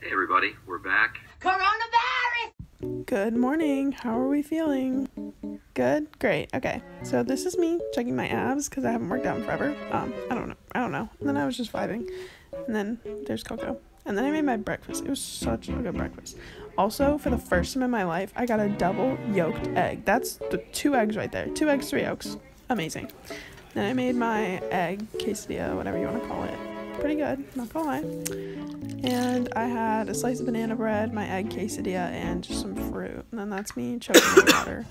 Hey everybody, we're back. Coronavirus! Good morning. How are we feeling? Good? Great. Okay. So this is me checking my abs because I haven't worked out in forever. Um, I don't know. I don't know. And then I was just vibing. And then there's Coco. And then I made my breakfast. It was such a good breakfast. Also, for the first time in my life, I got a double yolked egg. That's the two eggs right there. Two eggs, three yolks. Amazing. Then I made my egg quesadilla, whatever you want to call it. Pretty good, not gonna lie. And I had a slice of banana bread, my egg quesadilla, and just some fruit. And then that's me choking on water.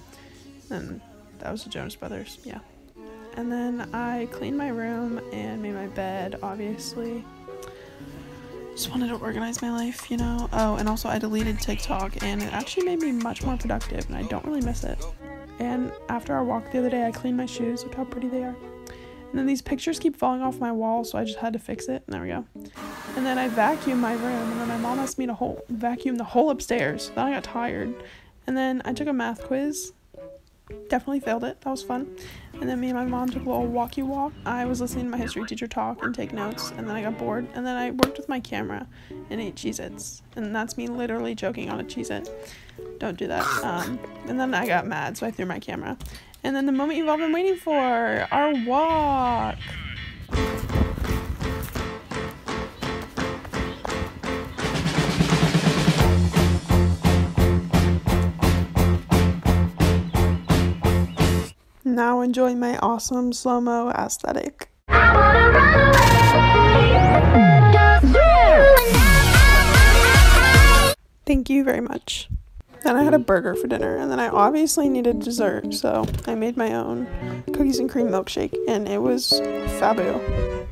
And that was the Jonas Brothers, yeah. And then I cleaned my room and made my bed, obviously. Just wanted to organize my life, you know? Oh, and also I deleted TikTok and it actually made me much more productive and I don't really miss it. And after our walk the other day, I cleaned my shoes. Look how pretty they are. And then these pictures keep falling off my wall, so I just had to fix it. There we go. And then I vacuumed my room, and then my mom asked me to whole, vacuum the whole upstairs. Then I got tired. And then I took a math quiz. Definitely failed it. That was fun. And then me and my mom took a little walkie walk. I was listening to my history teacher talk and take notes, and then I got bored. And then I worked with my camera and ate Cheez Its. And that's me literally joking on a Cheez It. Don't do that. Um, and then I got mad, so I threw my camera. And then the moment you've all been waiting for our walk. Now enjoy my awesome slow mo aesthetic. Thank you very much. Then I had a mm. burger for dinner, and then I obviously needed dessert, so I made my own cookies and cream milkshake, and it was fabulous.